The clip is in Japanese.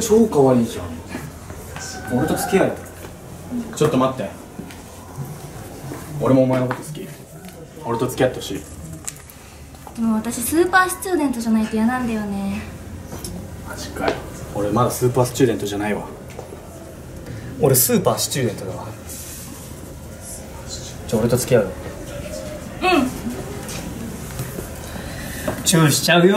超可愛いじゃん。俺と付き合えちょっと待って。俺もお前のこと好き。俺と付き合ってほしい。でも私スーパースチューデントじゃないと嫌なんだよね。マジかよ。俺まだスーパースチューデントじゃないわ。俺スーパースチューデントだわ。じゃあ俺と付き合ううん。チューしちゃうよ